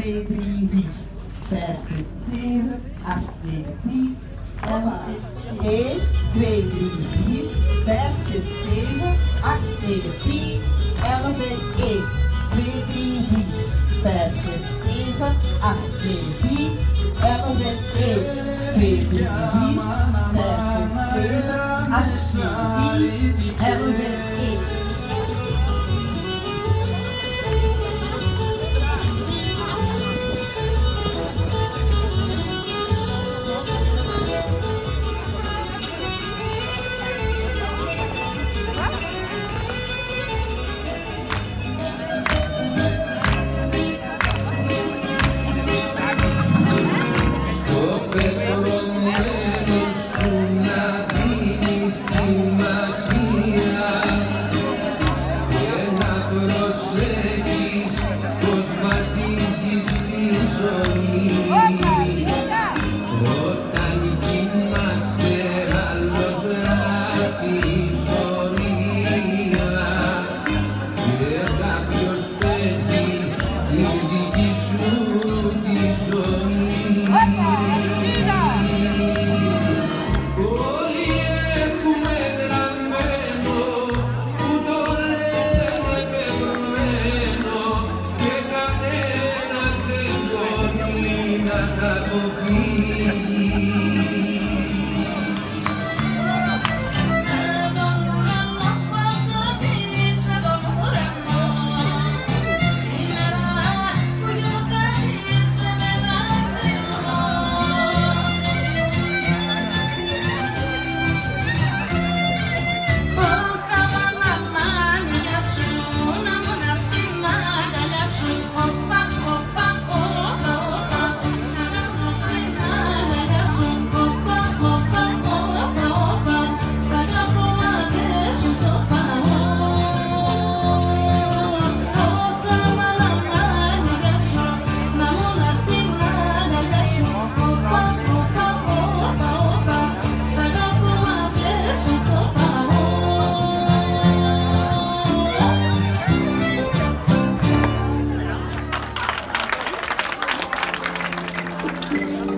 Friedrich versus Sir Afnetti. E Friedrich versus Sir Afnetti. Ela vem E Friedrich versus Sir Afnetti. Ela vem E Friedrich versus Sir Afnetti. Ela vem σου να δίνει σημασία και να προσέχεις πως βαδίζεις τη ζωή όταν κοιμάσαι άλλος γράφει ιστορία και κάποιος παίζει την δική σου τη ζωή of